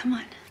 Come on.